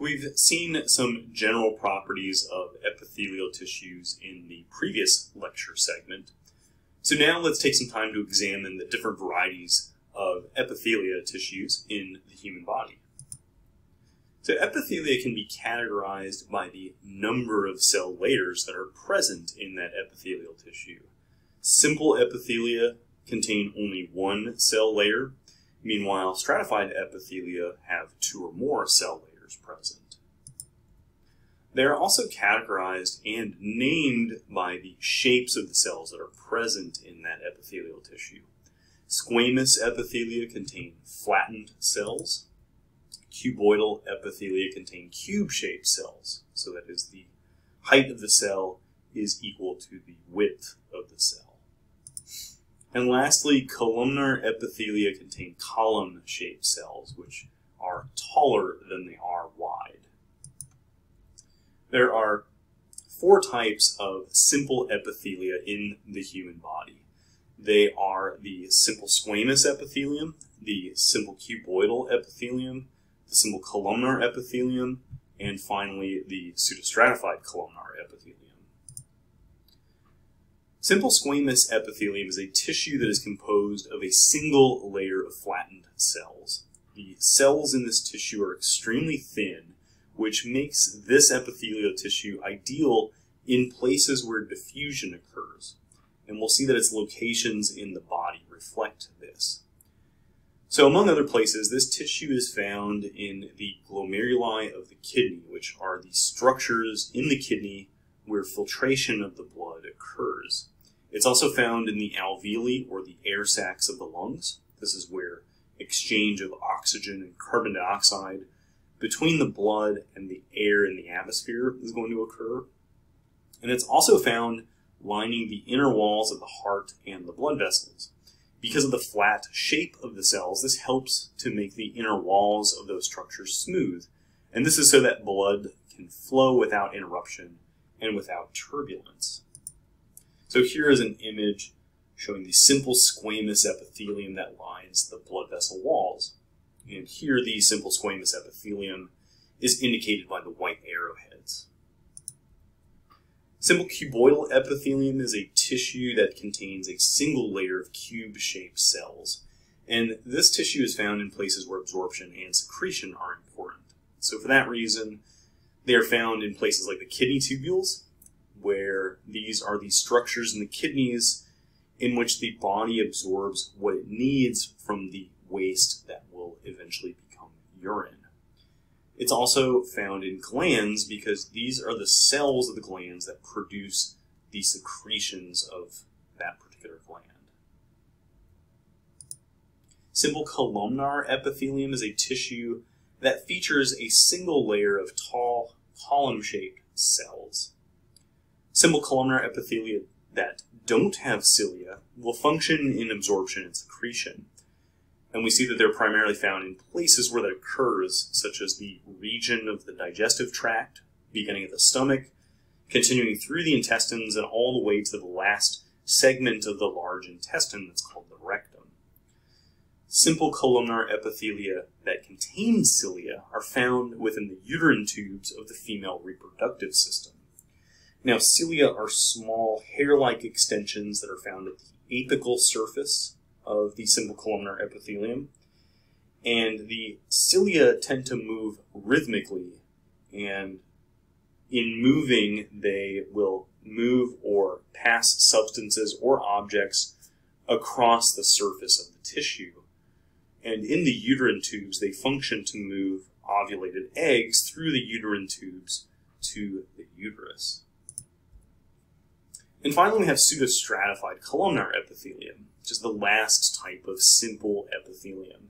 We've seen some general properties of epithelial tissues in the previous lecture segment. So now let's take some time to examine the different varieties of epithelia tissues in the human body. So epithelia can be categorized by the number of cell layers that are present in that epithelial tissue. Simple epithelia contain only one cell layer, meanwhile stratified epithelia have two or more cell layers present. They are also categorized and named by the shapes of the cells that are present in that epithelial tissue. Squamous epithelia contain flattened cells, cuboidal epithelia contain cube-shaped cells. So that is the height of the cell is equal to the width of the cell. And lastly, columnar epithelia contain column-shaped cells, which are taller than they are wide. There are four types of simple epithelia in the human body. They are the simple squamous epithelium, the simple cuboidal epithelium, the simple columnar epithelium, and finally the pseudostratified columnar epithelium. Simple squamous epithelium is a tissue that is composed of a single layer of flattened cells. The cells in this tissue are extremely thin, which makes this epithelial tissue ideal in places where diffusion occurs. And we'll see that its locations in the body reflect this. So among other places, this tissue is found in the glomeruli of the kidney, which are the structures in the kidney where filtration of the blood occurs. It's also found in the alveoli, or the air sacs of the lungs. This is where exchange of oxygen and carbon dioxide between the blood and the air in the atmosphere is going to occur. And it's also found lining the inner walls of the heart and the blood vessels. Because of the flat shape of the cells, this helps to make the inner walls of those structures smooth. And this is so that blood can flow without interruption and without turbulence. So here is an image showing the simple squamous epithelium that lines the blood vessel walls. And here the simple squamous epithelium is indicated by the white arrowheads. Simple cuboidal epithelium is a tissue that contains a single layer of cube-shaped cells. And this tissue is found in places where absorption and secretion are important. So for that reason, they are found in places like the kidney tubules, where these are the structures in the kidneys in which the body absorbs what it needs from the waste that will eventually become urine. It's also found in glands because these are the cells of the glands that produce the secretions of that particular gland. Simple columnar epithelium is a tissue that features a single layer of tall, column-shaped cells. Simple columnar epithelia that don't have cilia will function in absorption and secretion and we see that they're primarily found in places where that occurs, such as the region of the digestive tract, beginning at the stomach, continuing through the intestines, and all the way to the last segment of the large intestine that's called the rectum. Simple columnar epithelia that contain cilia are found within the uterine tubes of the female reproductive system. Now, cilia are small hair-like extensions that are found at the apical surface of the simple columnar epithelium. And the cilia tend to move rhythmically, and in moving, they will move or pass substances or objects across the surface of the tissue. And in the uterine tubes, they function to move ovulated eggs through the uterine tubes to the uterus. And finally, we have pseudostratified columnar epithelium which is the last type of simple epithelium.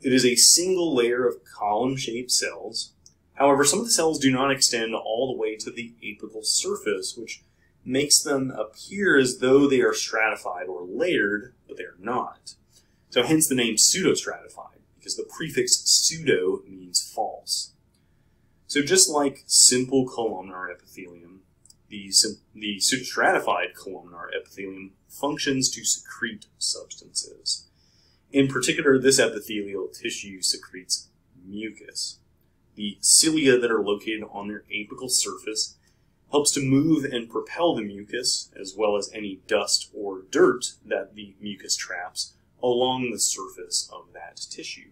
It is a single layer of column-shaped cells. However, some of the cells do not extend all the way to the apical surface, which makes them appear as though they are stratified or layered, but they are not. So hence the name pseudostratified, because the prefix pseudo means false. So just like simple columnar epithelium, the, the pseudostratified columnar epithelium functions to secrete substances. In particular, this epithelial tissue secretes mucus. The cilia that are located on their apical surface helps to move and propel the mucus, as well as any dust or dirt that the mucus traps, along the surface of that tissue.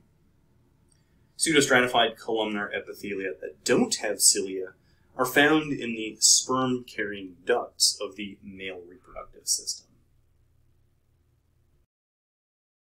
Pseudostratified columnar epithelia that don't have cilia are found in the sperm carrying ducts of the male reproductive system.